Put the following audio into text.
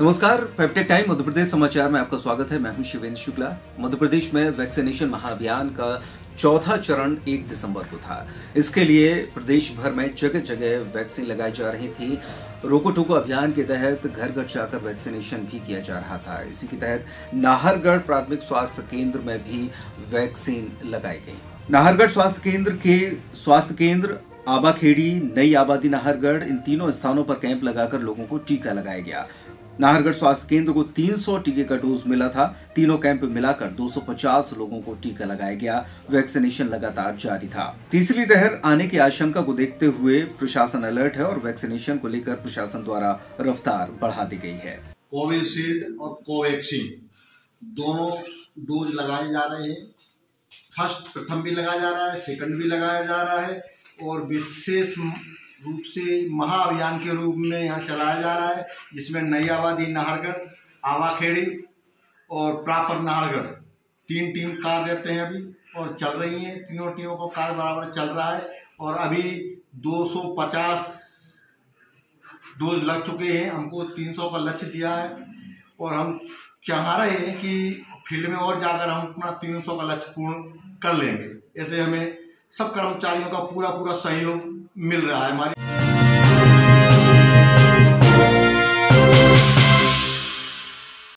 नमस्कार पेप्टेक टाइम मध्य प्रदेश समाचार में आपका स्वागत है। मैं हूँ शिवेंद्र शुक्ला। मध्य प्रदेश में वैक्सीनेशन महाअभियान का चौथा चरण एक दिसंबर को था। इसके लिए प्रदेश भर में जगह जगह वैक्सीन लगाई जा रही थी। रोको टोको अभियान के तहत घर घर जाकर वैक्सीनेशन भी किया जा रहा था। इसी के तहत नाहरगढ़ प्राथमिक स्वास्थ्य केंद्र में भी वैक्सीन लगाई गई। नाहरगढ़ स्वास्थ्य केंद्र के स्वास्थ्य केंद्र, आबाखेड़ी, नई आबादी नाहरगढ़, इन तीनों स्थानों पर कैंप लगाकर लोगों को टीका लगाया गया। नाहरगढ़ स्वास्थ्य केंद्र को 300 टीके का डोज मिला था। तीनों कैंप मिलाकर 250 लोगों को टीका लगाया गया। वैक्सीनेशन लगातार जारी था। तीसरी लहर आने की आशंका को देखते हुए प्रशासन अलर्ट है और वैक्सीनेशन को लेकर प्रशासन द्वारा रफ्तार बढ़ा दी गई है। कोविशील्ड और कोवैक्सीन दोनों डोज लगाए जा रहे हैं। फ़र्स्ट, प्रथम भी लगाया जा रहा है, सेकंड भी लगाया जा रहा है। और विशेष रूप से महाअभियान के रूप में यहाँ चलाया जा रहा है, जिसमें नई आबादी नाहरगढ़, आवाखेड़ी और प्रापर नाहरगढ़ तीन टीम कार्य रहते हैं अभी और चल रही हैं। तीनों टीमों को कार्य बराबर चल रहा है और अभी 250 डोज लग चुके हैं। हमको 300 का लक्ष्य दिया है और हम चाह रहे हैं कि फ़ील्ड में और जाकर हम अपना 300 का लक्ष्य पूर्ण कर लेंगे। ऐसे हमें सब कर्मचारियों का पूरा पूरा सहयोग मिल रहा है। हमारी